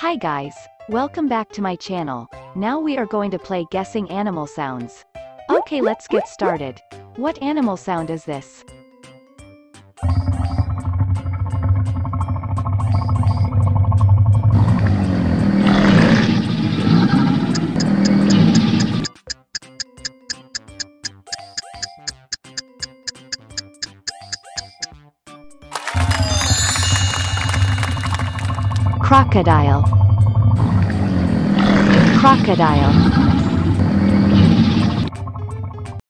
Hi guys, welcome back to my channel. Now we are going to play guessing animal sounds. Okay let's get started. What animal sound is this? Crocodile. Crocodile.